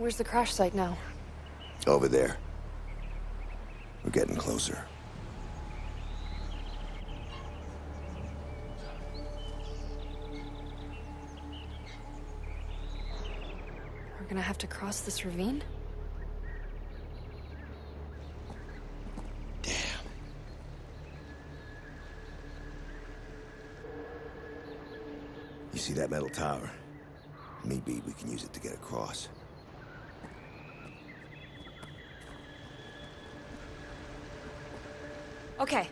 Where's the crash site now? Over there. We're getting closer. We're gonna have to cross this ravine? Damn. You see that metal tower? Maybe we can use it to get across. Okay.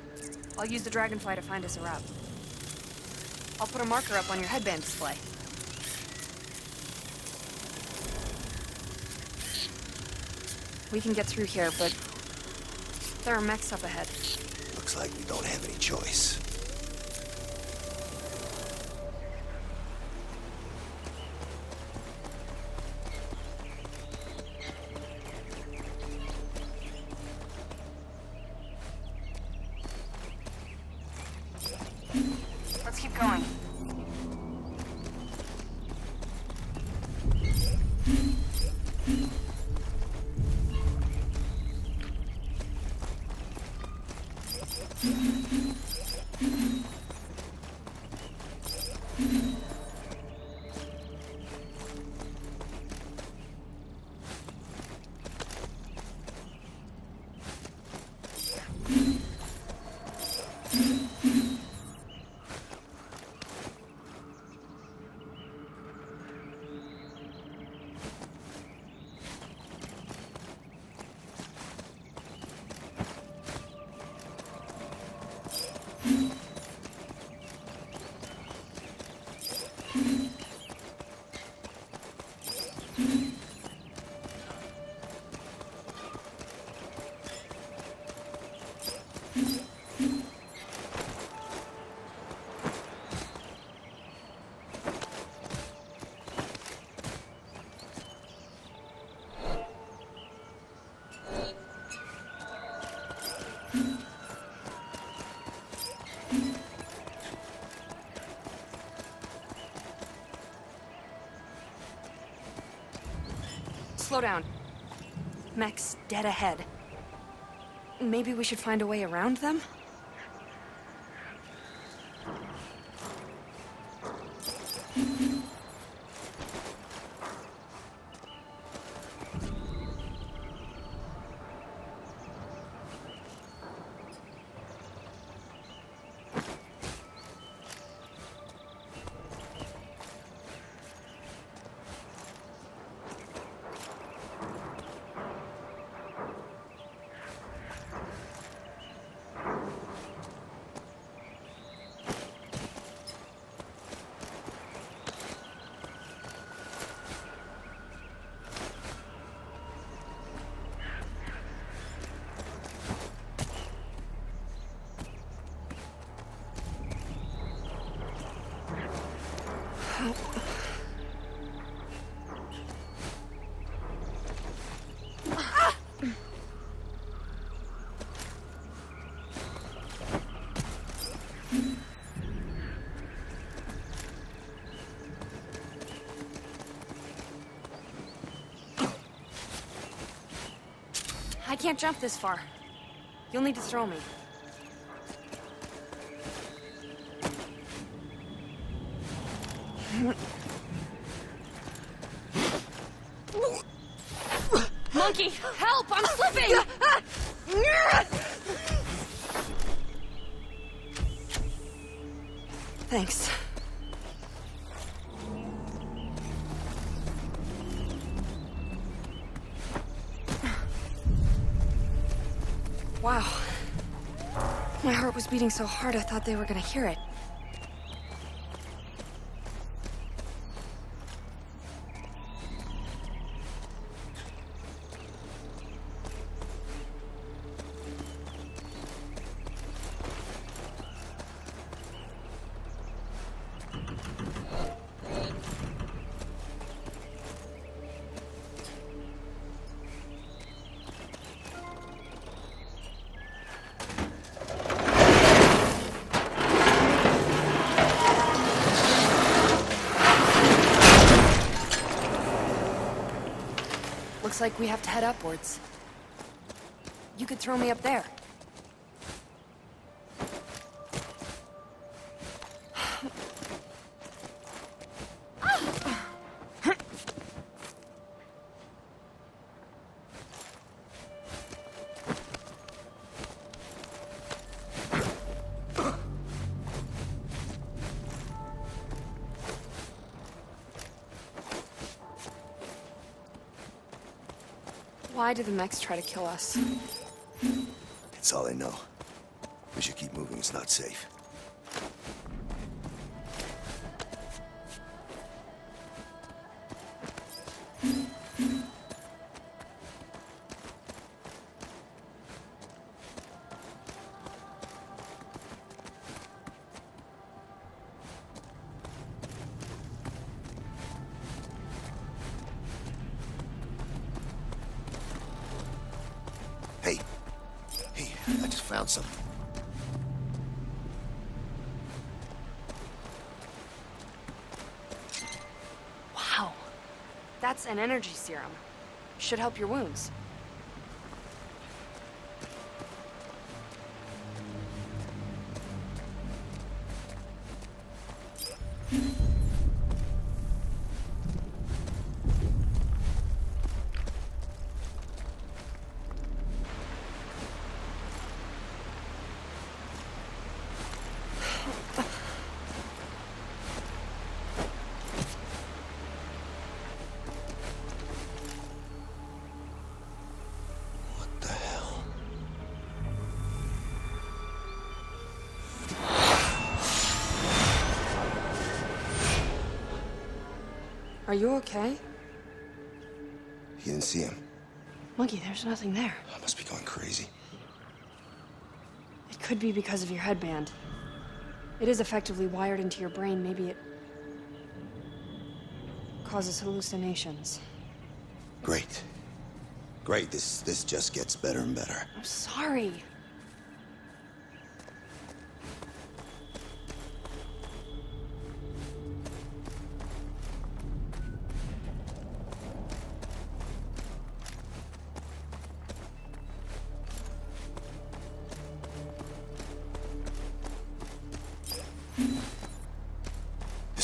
I'll use the dragonfly to find us a route. I'll put a marker up on your headband display. We can get through here, but there are mechs up ahead. Looks like we don't have any choice. Keep going. Slow down. Mech's dead ahead. Maybe we should find a way around them? I can't jump this far. You'll need to throw me. Monkey, help! I'm slipping! Thanks. Wow. My heart was beating so hard I thought they were gonna hear it. Looks like we have to head upwards. You could throw me up there. Why did the mechs try to kill us? It's all I know. We should keep moving, it's not safe. Found something. Wow. That's an energy serum. Should help your wounds. Are you okay? You didn't see him? Monkey, there's nothing there. I must be going crazy. It could be because of your headband. It is effectively wired into your brain. Maybe it causes hallucinations. Great. Great, this this just gets better and better. I'm sorry.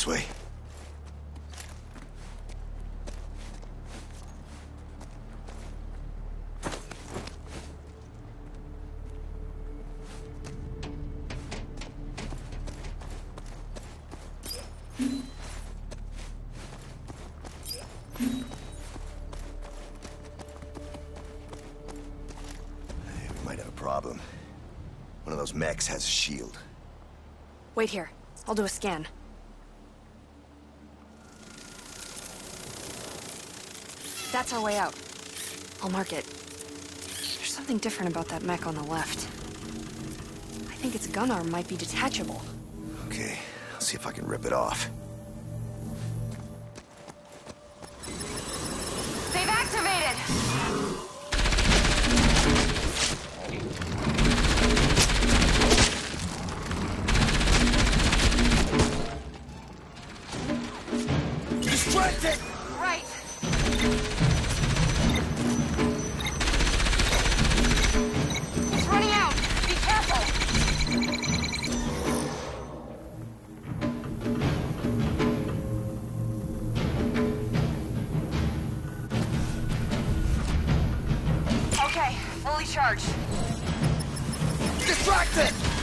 This way. We might have a problem. One of those mechs has a shield. Wait here. I'll do a scan. That's our way out. I'll mark it. There's something different about that mech on the left. I think its gun arm might be detachable. Okay, I'll see if I can rip it off. They've activated! Distracted! Fully charged. Distracted!